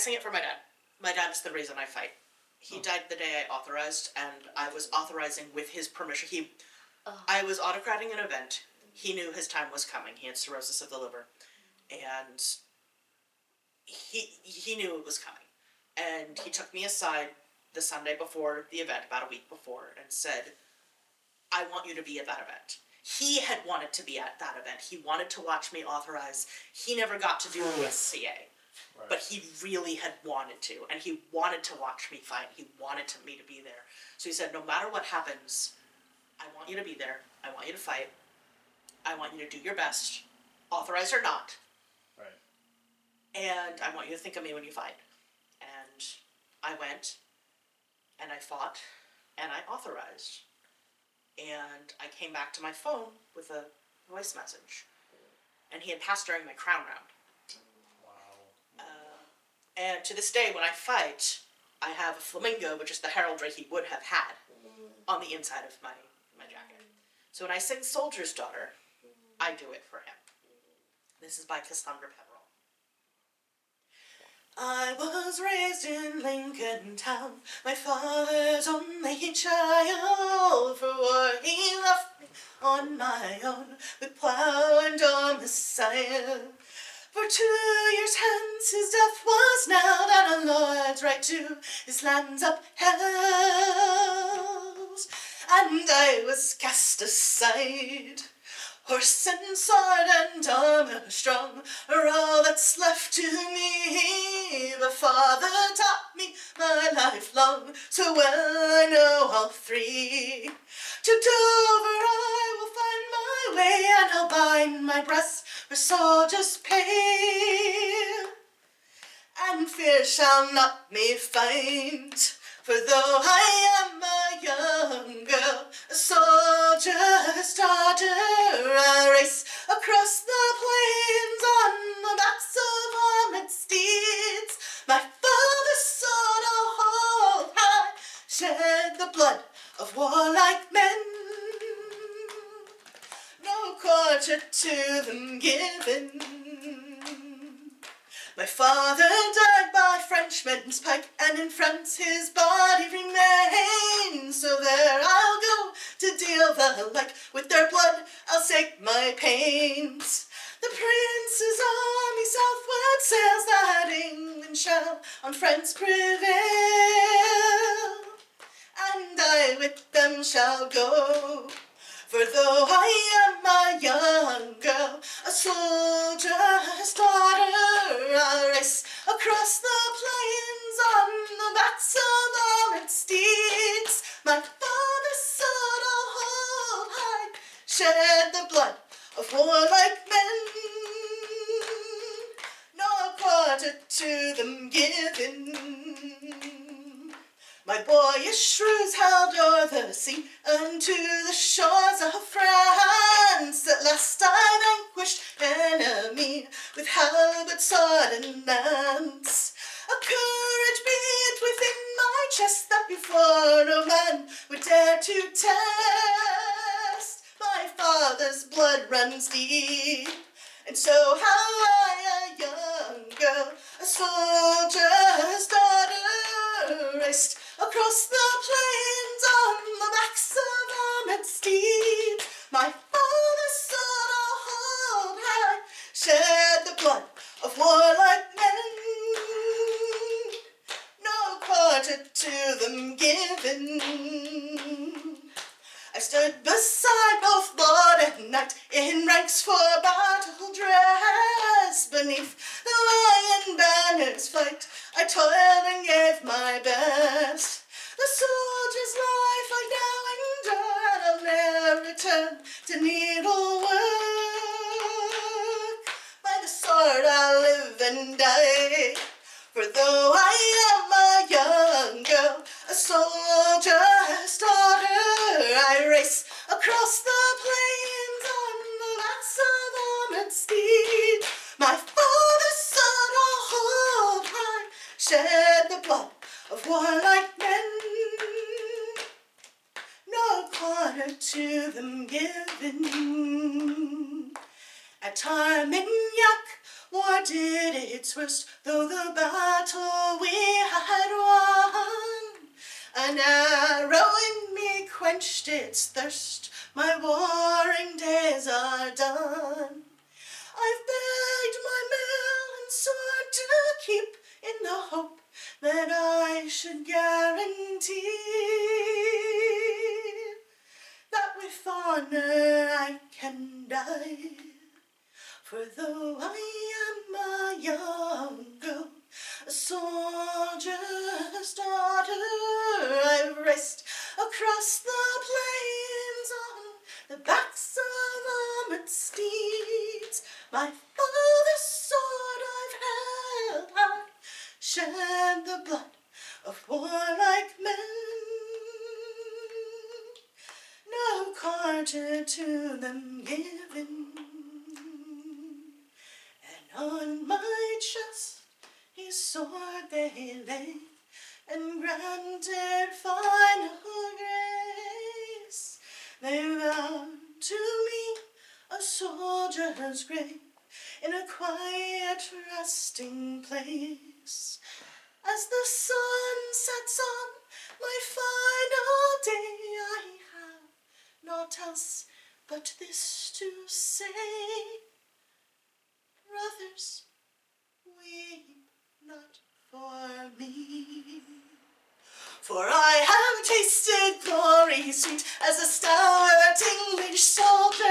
sing it for my dad. My dad's the reason I fight. He Oh. died the day I authorized, and I was authorizing with his permission. He, Oh. I was autocrating an event. He knew his time was coming. He had cirrhosis of the liver, and he he knew it was coming. And he took me aside the Sunday before the event, about a week before, and said, "I want you to be at that event." He had wanted to be at that event. He wanted to watch me authorize. He never got to do But he really had wanted to, and he wanted to watch me fight. He wanted to, me to be there. So he said, "No matter what happens, I want you to be there. I want you to fight. I want you to do your best, authorized or not, Right. and I want you to think of me when you fight." And I went, and I fought, and I authorized, and I came back to my phone with a voice message, and he had passed during my crown round. And to this day, when I fight, I have a flamingo, which is the heraldry he would have had, on the inside of my, my jacket. So when I sing Soldier's Daughter, I do it for him. This is by Cassandra Peverell. I was raised in Lincoln Town, my father's only child. For war he left me on my own, with plow and domicile. For two years hence his death was nailed, and a lord's right to his lands upheld. And I was cast aside. Horse and sword and armor strong are all that's left to me. But father taught me my life long, so well I know all three. To Dover I will find my way, and I'll bind my breast for soldiers' pay. And fear shall not me find, for though I am a young girl, a soldier's daughter, I race across the plains on the backs of armored to them given. My father died by Frenchman's pike, and in France his body remains. So there I'll go to deal the like. With their blood I'll stake my pains. The prince's army southward sails that England shall on France prevail. And I with them shall go. For though I am a soldier's daughter, I'll race across the plains on the backs of armored steeds. My father's sword I'll hold high, shed the blood of warlike men. No quarter to them given. My boyish shrews held o'er the sea unto the shores of France. At last I vanquished enemy with halberd, sword, and lance. A courage beat within my chest that before no man would dare to test. My father's blood runs deep, and so how I, a young girl, a soldier's daughter, raced across the plains on the backs of armored steeds. My father's sword hold high, shed the blood of warlike men. No quarter to them given. I stood beside both lord and knight in ranks for battle dress. Beneath the lion banner's flight, I toiled and gave my best. Return to needlework. By the sword I'll live and die. For though I am a young girl, a soldier's daughter, I race across the At Tarmignac, war did its worst, though the battle we had won. An arrow in me quenched its thirst, my warring days are done. I've begged my mail and sword to keep in the hope that I should guarantee that with honour I can die. For though I am a young girl, a soldier's daughter, I've raced across the plains on the backs of armored steeds. My father's sword I've held high, shed the blood of warlike men. No quarter to them given. On my chest his sword they lay, and granted final grace. They vowed to me a soldier's grave in a quiet resting place. As the sun sets on my final day, I have naught else but this to say. Brothers, weep not for me. For I have tasted glory sweet as a stout English soldier